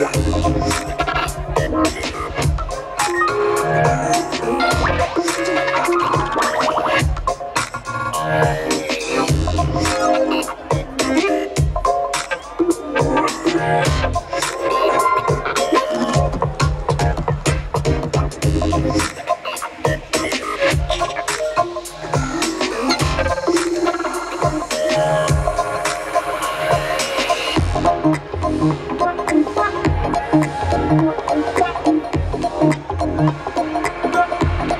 Wow.